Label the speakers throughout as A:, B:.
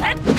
A: Let's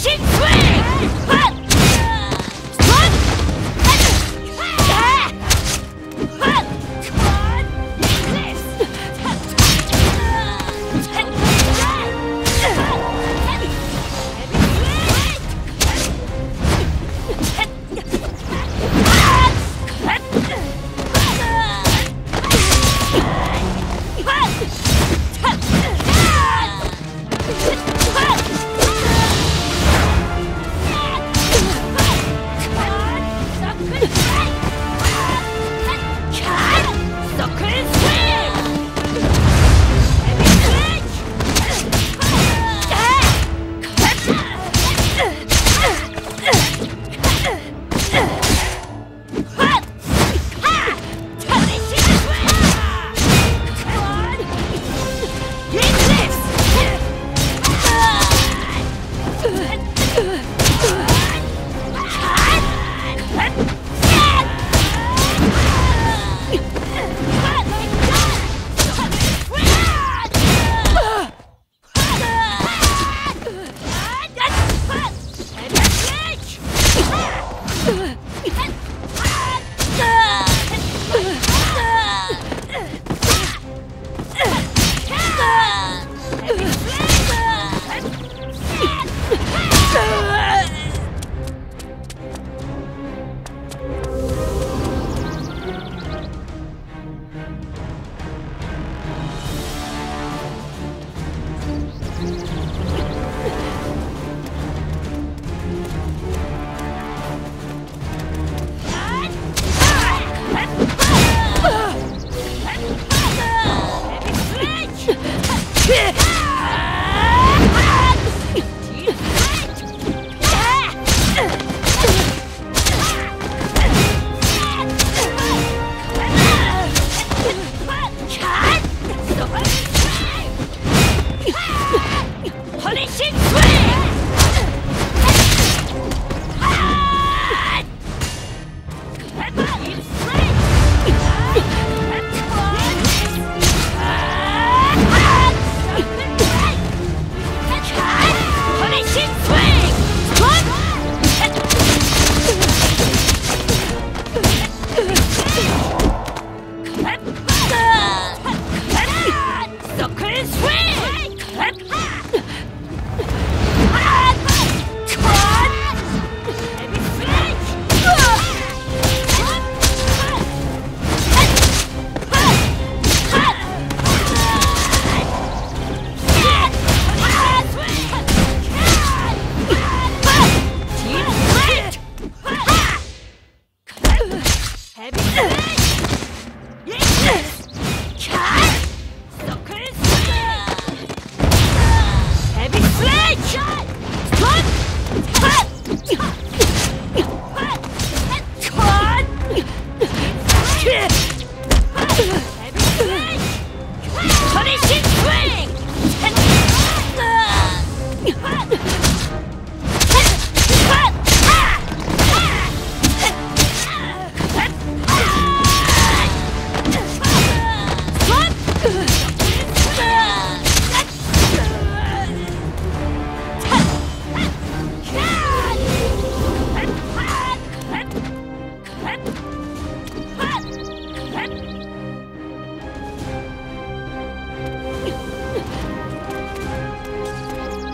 A: 心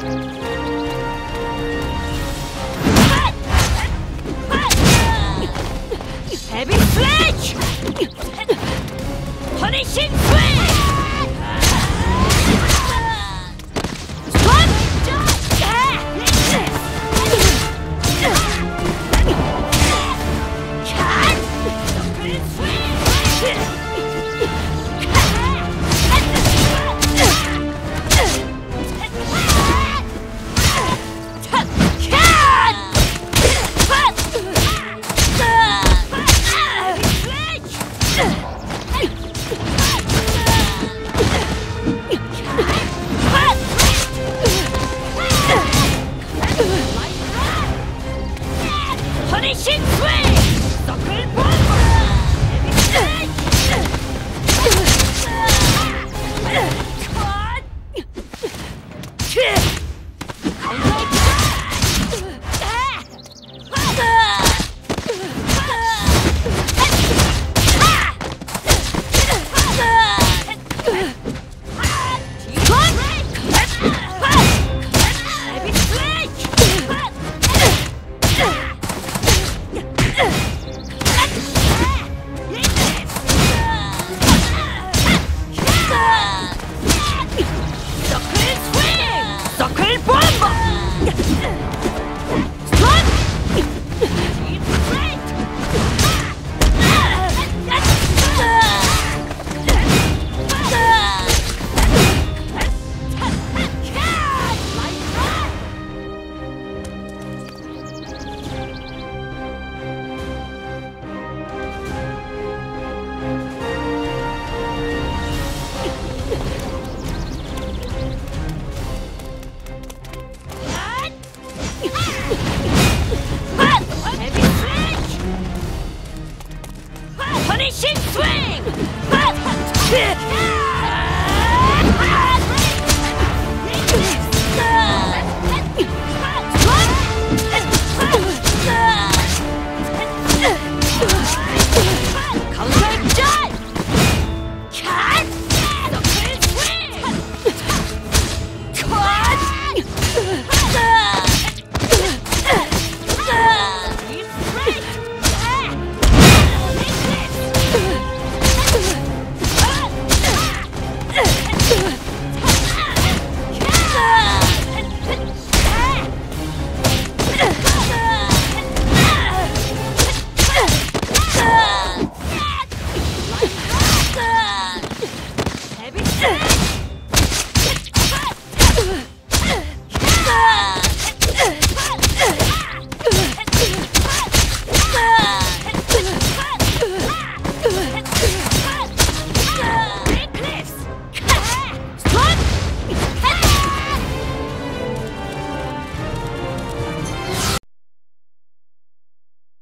A: Thank you.